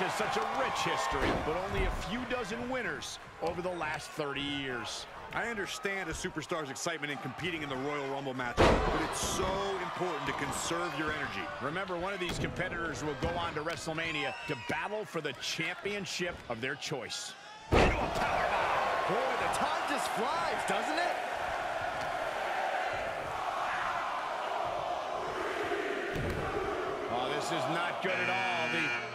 match has such a rich history, but only a few dozen winners over the last 30 years. I understand a superstar's excitement in competing in the Royal Rumble match, but it's so important to conserve your energy. Remember, one of these competitors will go on to WrestleMania to battle for the championship of their choice. Into a powerbomb! Boy, the time just flies, doesn't it? Oh, this is not good at all. The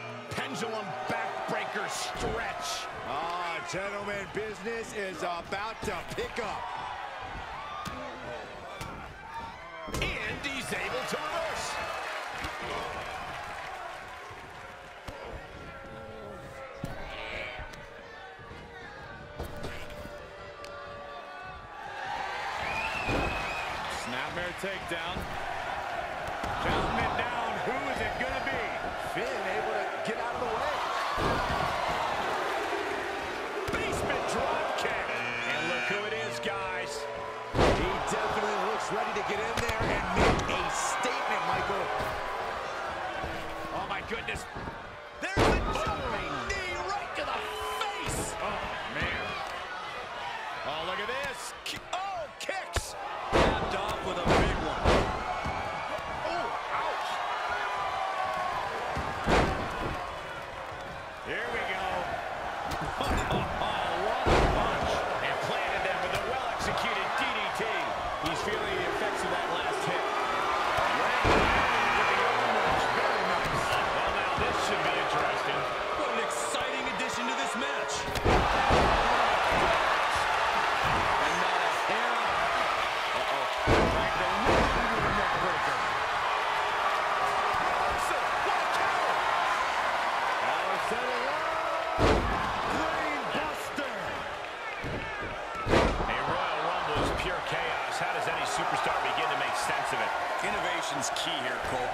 another stretch. Ah, gentlemen, business is about to pick up. And he's able to reverse. Snapmare takedown. get in there and make a statement, Michael. Oh, my goodness.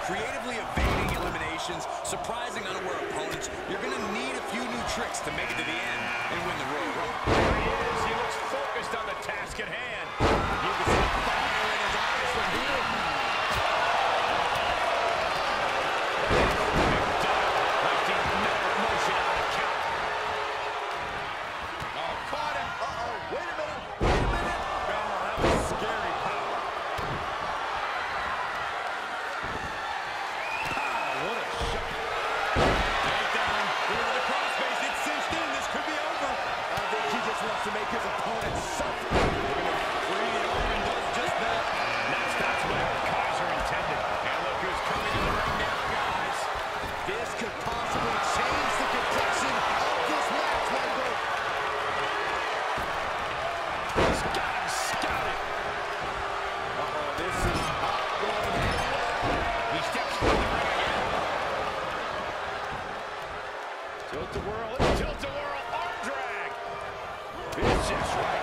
creatively evading eliminations, surprising unaware opponents, you're going to need a few new tricks to make it to the end and win the road. There he is. He looks focused on the task at hand. You can see fire in his eyes from here. Yes.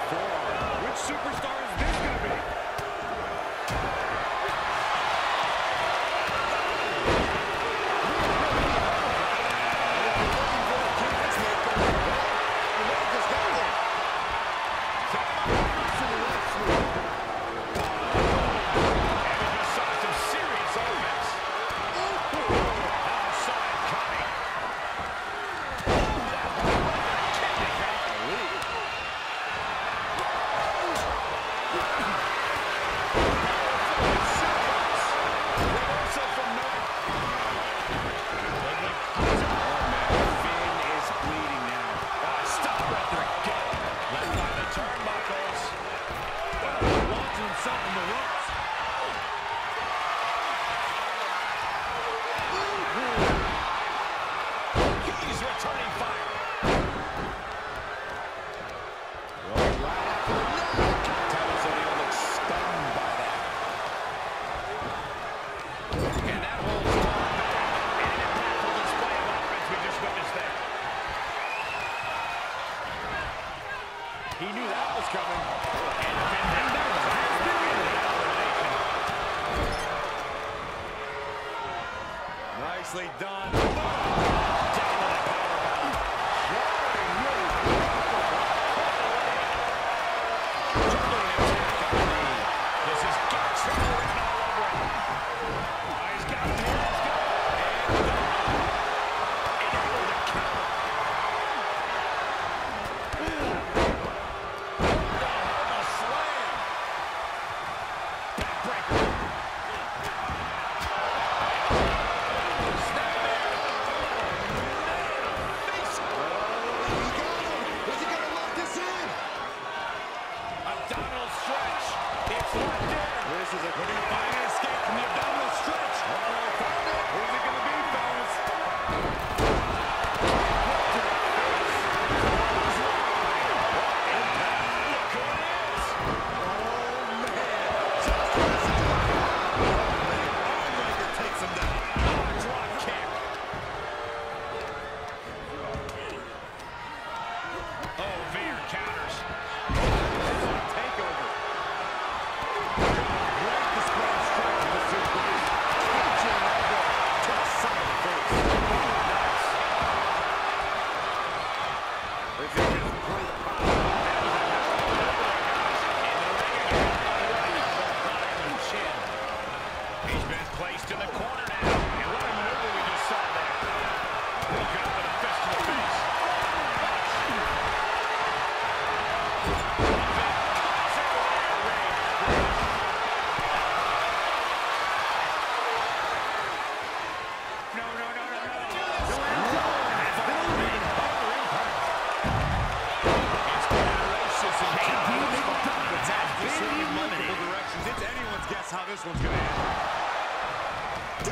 how this one's going to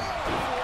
end.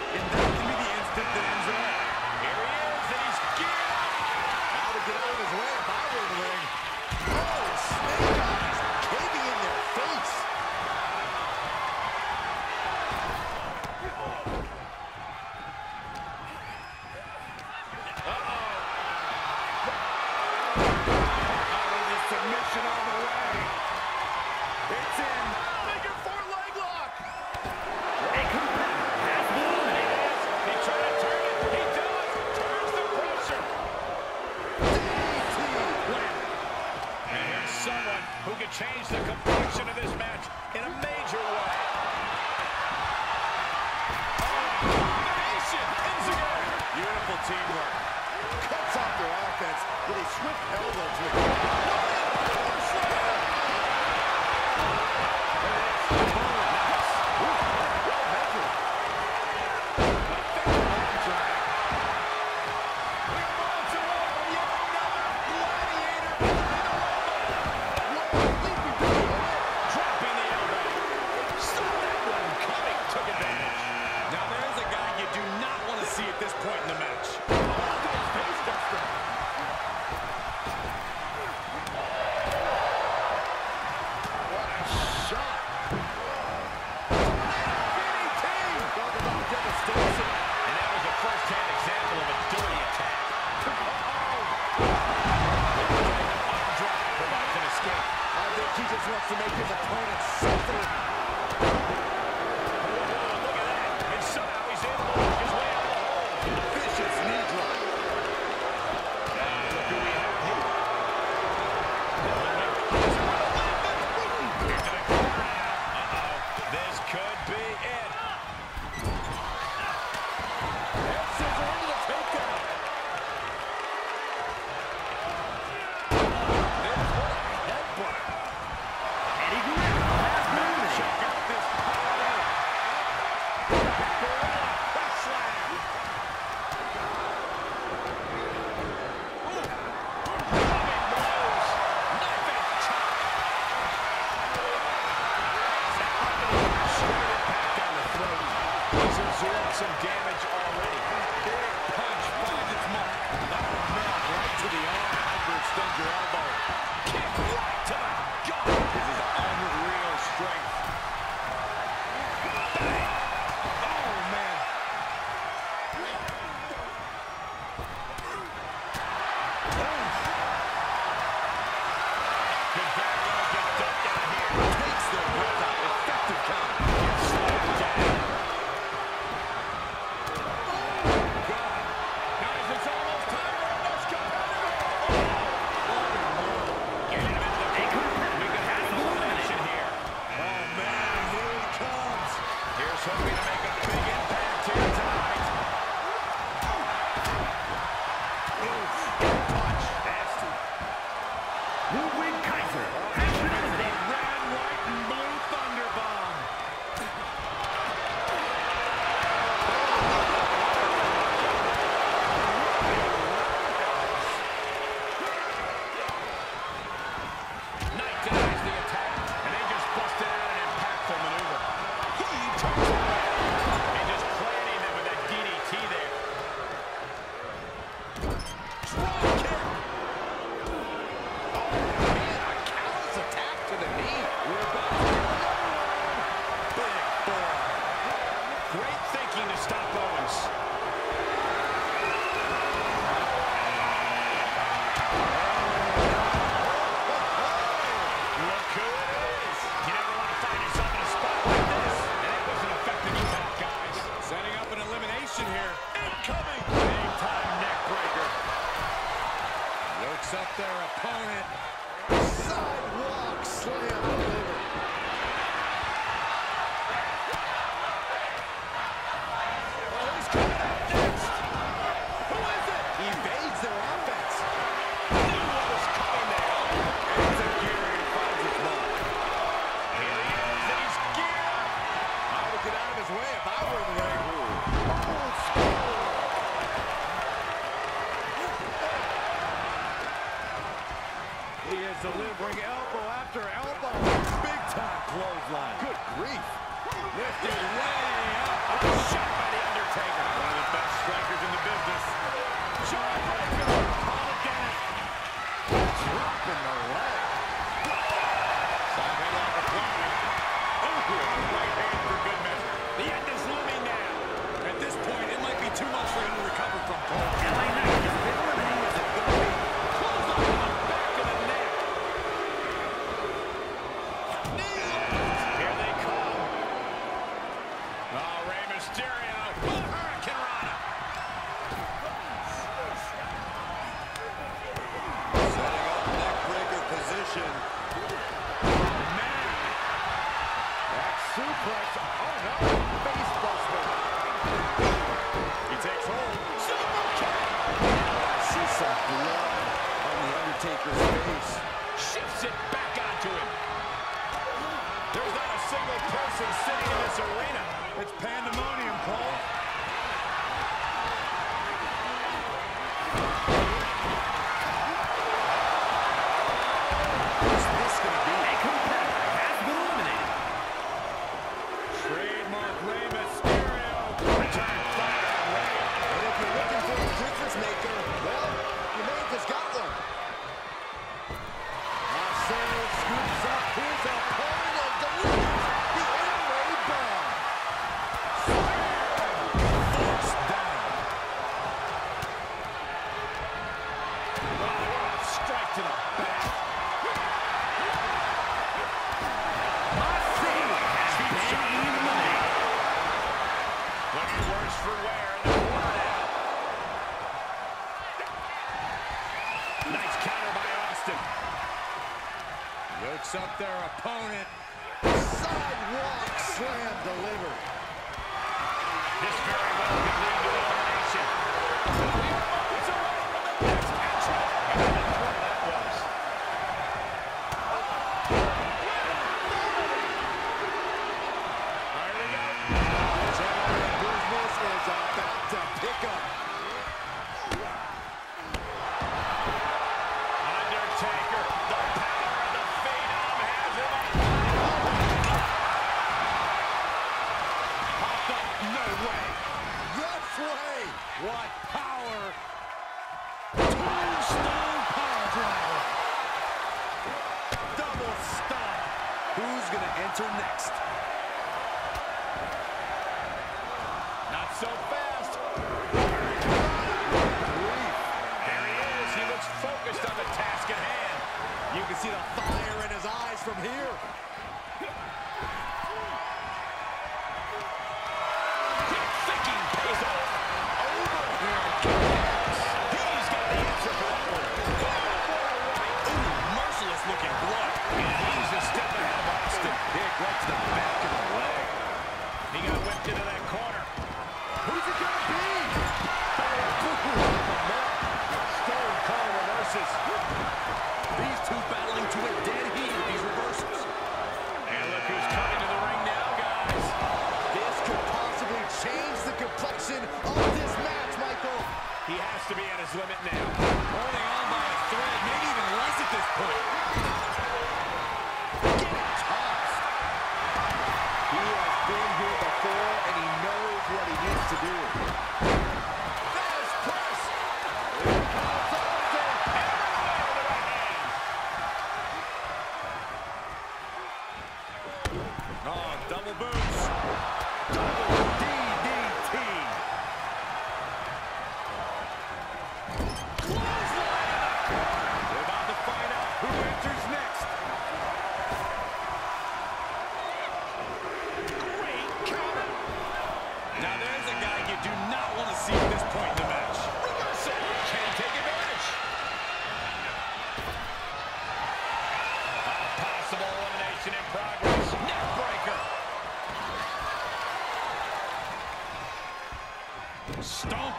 who could change the complexion of this match in a major way. Oh, Beautiful teamwork. Cuts off their offense with a swift elbow to the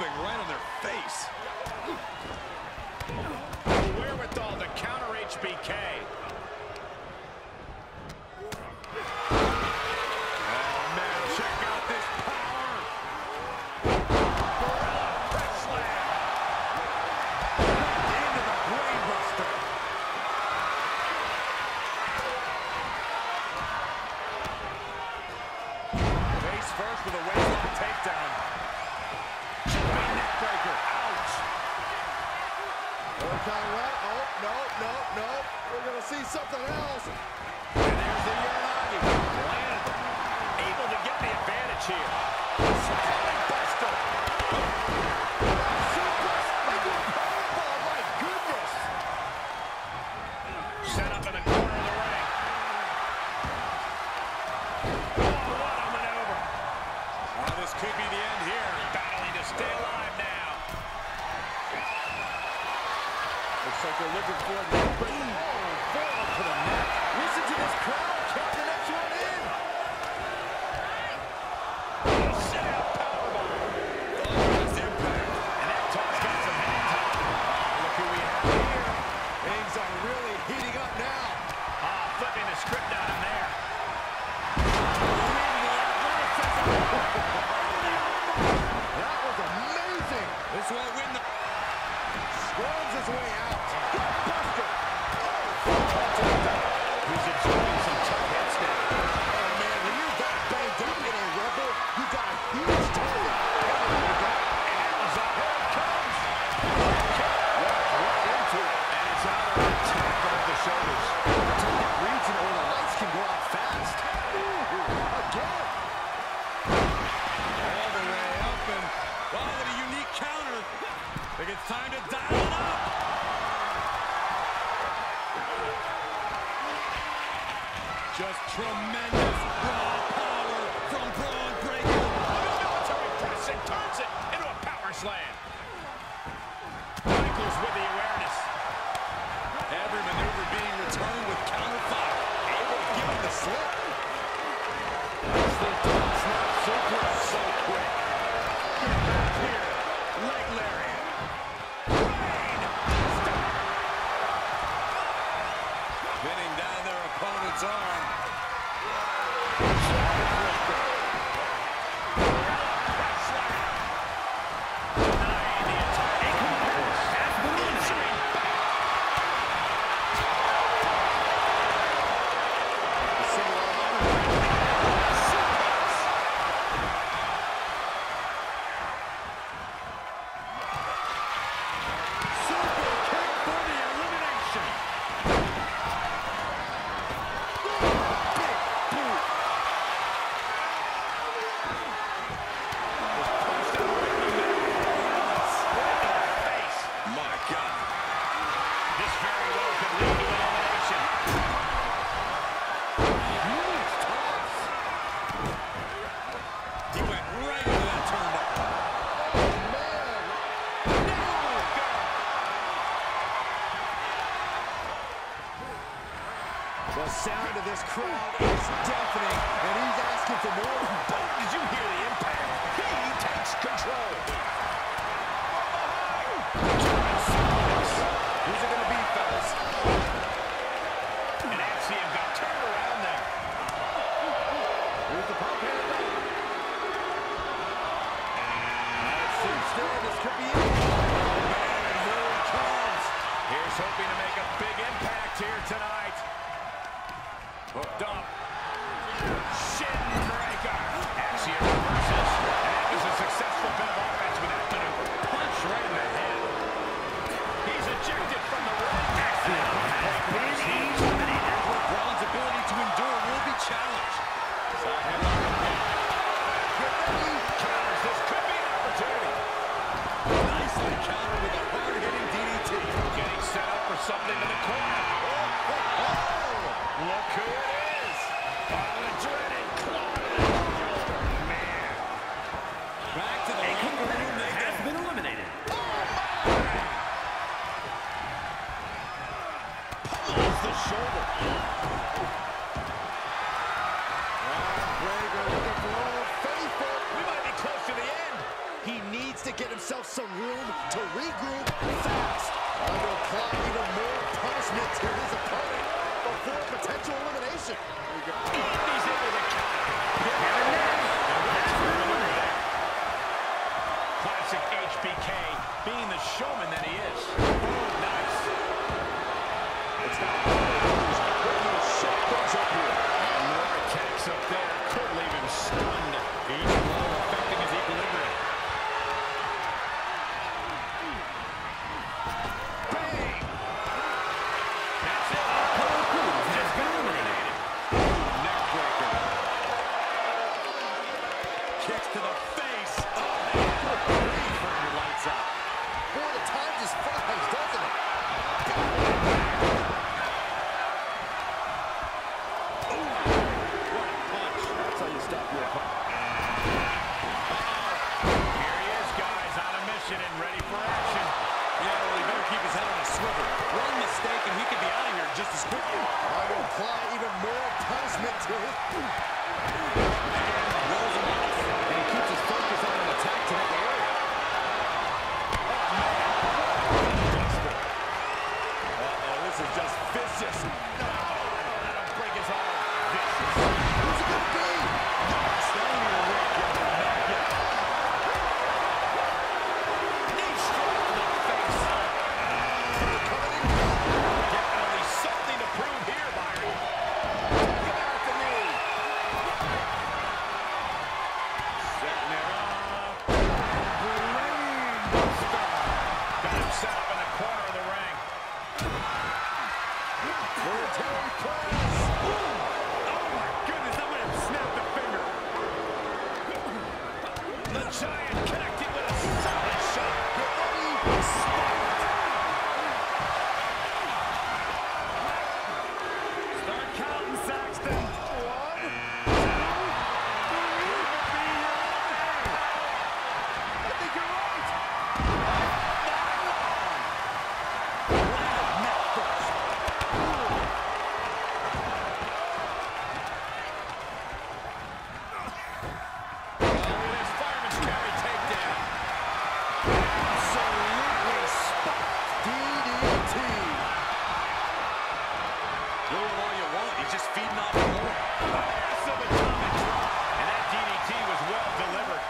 dumping right on their face. Wherewithal to counter HBK. the end here, battling to stay alive now. Looks like they're looking for a no. Oh, to the neck. Listen to this crowd. Just tremendous raw power from Bron Breakker. Military press and turns it into a power slam. Michaels with the awareness. Every maneuver being returned with counter fire. Able to give him the slip. As they don't snap suplex so quick. Arm. Feeding off the more. Massive atomic drop. And that DDT was well delivered.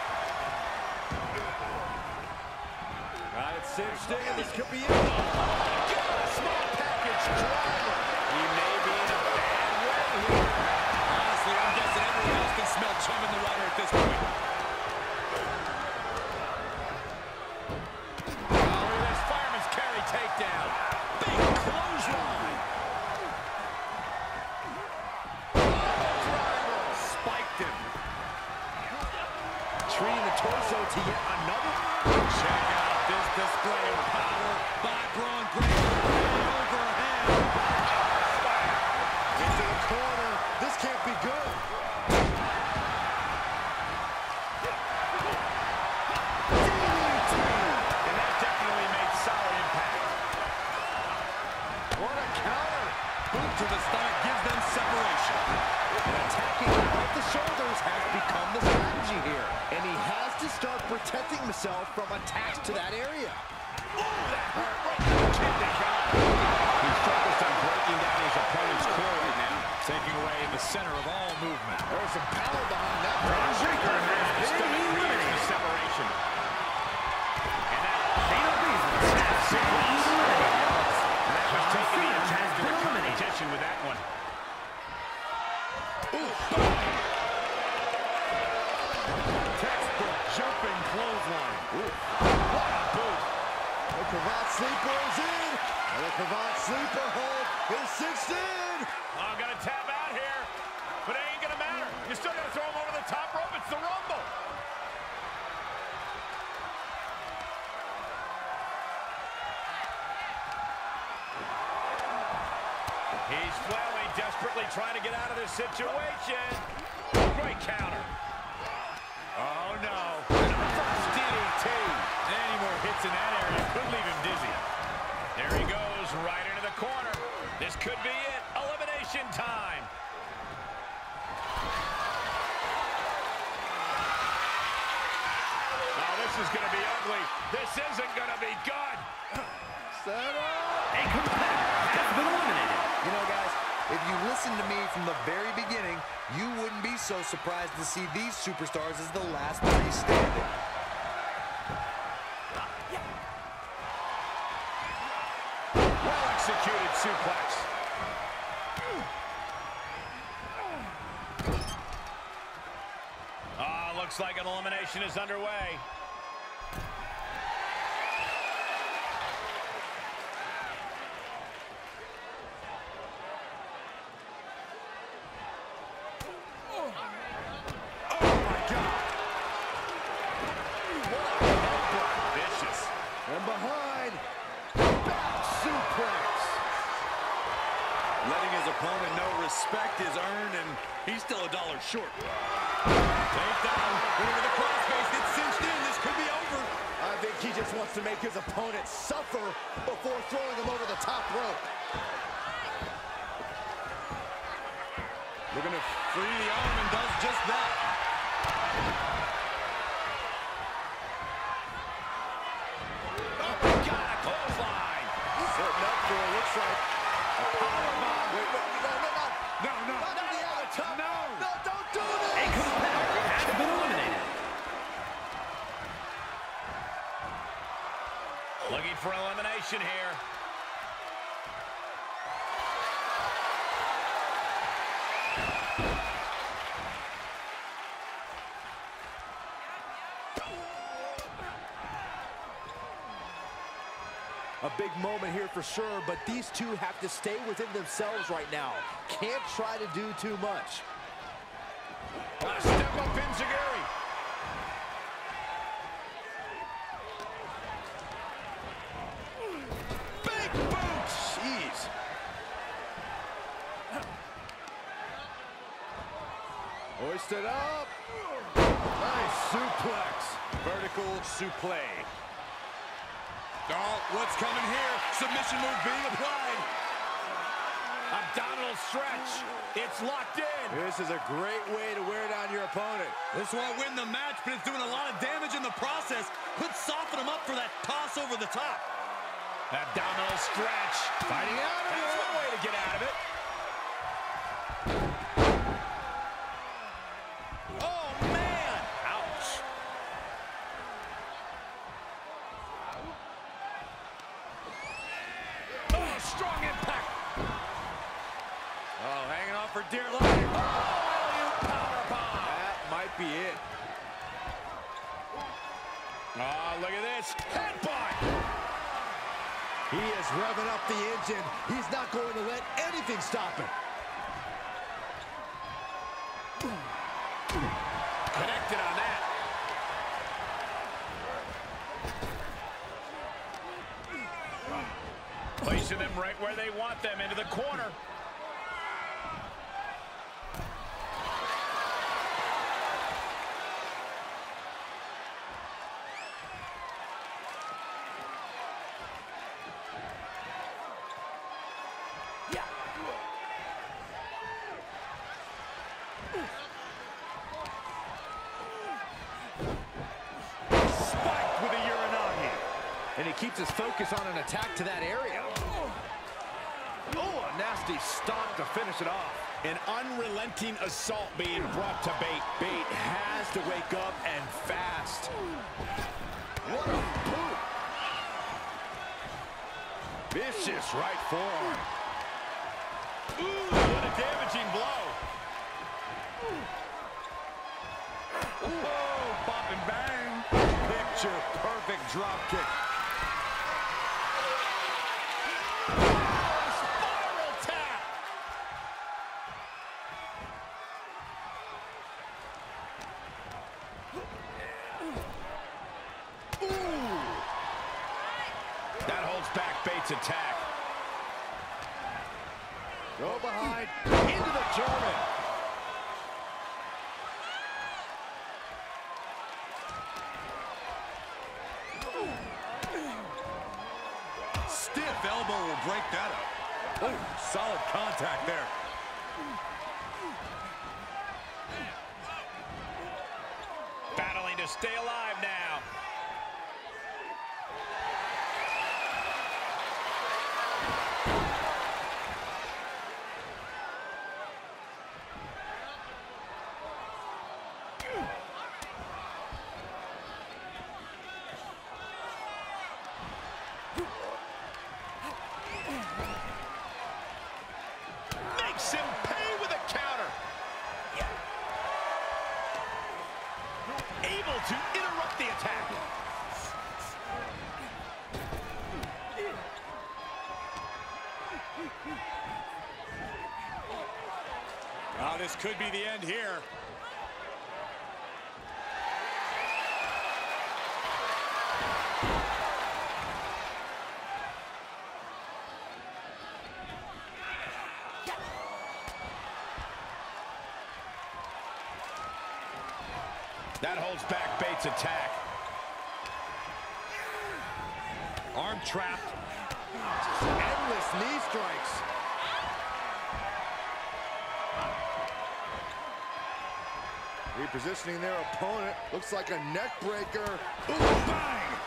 Got it cinched in. This could be it. Got a small package driver. He may be in a bad way here. Honestly, I'm guessing everyone else can smell chum in the water at this point. To yet another. Check out this display of power by Bron Breakker. Overhead. Into the corner. This can't be good. Attacking off the shoulders has become the strategy here. And he has to start protecting himself from attacks to that area. Ooh, that hurt right to the kidney count. He's focused on breaking down his opponent's core right now, taking away the center of all movement. There's some power behind that. Bron Breakker has been Stomach creates the eliminated. separation. And that, Shayna Baszler has been eliminated. that was taking the Cena attack has to the been eliminated. competition with that one. Textbook jumping clothesline. What a boot. The cravat sleeper is in. Cravat sleeper hold is cinched in. I'm gonna tap out here, but it ain't gonna matter. You still gotta throw him over the top rope. It's the Rumble. He's flailing, desperately trying to get out of this situation. Great counter. Oh no. First DDT. Any more hits in that area could leave him dizzy. There he goes, right into the corner. This could be it. Elimination time. Oh, this is going to be ugly. This isn't going to be good. Set up. A competitor has been eliminated. You know, guys, if you listened to me from the very beginning, you wouldn't be so surprised to see these superstars as the last three standing. Suplex. Ah, looks like an elimination is underway. Vicious. And behind. Back suplex. Letting his opponent know respect is earned, and he's still a dollar short. Takedown, into the crossface, it's cinched in, this could be over. I think he just wants to make his opponent suffer before throwing him over the top rope. Looking to free the arm and does just that. Oh, God, a clothesline. Setting up for, looks like, a powerbomb. Wait, wait, no, no, no. No, no. Not to the other top. No. No, don't do A competitor has been eliminated. Looking for elimination here. Big moment here for sure, but these two have to stay within themselves right now. Can't try to do too much. A step up Enzuigiri. Big boot. Jeez. Hoisted up. Nice suplex. Vertical suplex. Oh, what's coming here? Submission move being applied. Abdominal stretch. It's locked in. This is a great way to wear down your opponent. This won't win the match, but it's doing a lot of damage in the process. Could soften him up for that toss over the top. Abdominal stretch. Fighting out of That's it. one way to get out of it. He is revving up the engine. He's not going to let anything stop him. Connected on that. Placing them right where they want them, into the corner. Spiked with a Uranage. And he keeps his focus on an attack to that area. Oh, a nasty stomp to finish it off. An unrelenting assault being brought to bait. Bate has to wake up and fast. What a boot. Vicious right forearm. Ooh, what a damaging blow. Whoa, bop and bang. Picture perfect drop kick. Stay alive now. Makes him pay with a counter. Able to interrupt the attack. Oh, this could be the end here. That holds back Bates' attack. Arm trapped. Just endless knee strikes. Repositioning their opponent. Looks like a neck breaker. Ooh, bang!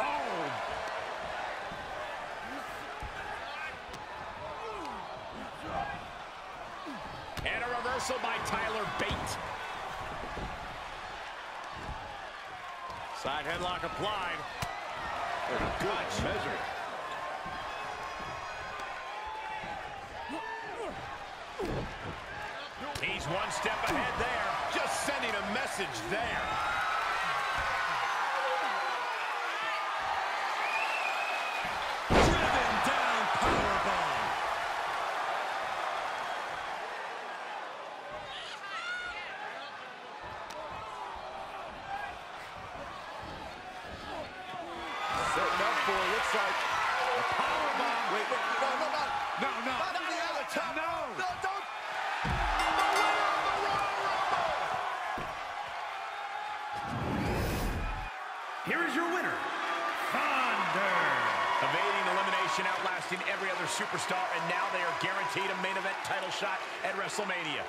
Oh! And a reversal by Tyler Bate. Side headlock applied. Good measure. One step ahead there. Just sending a message there. WrestleMania.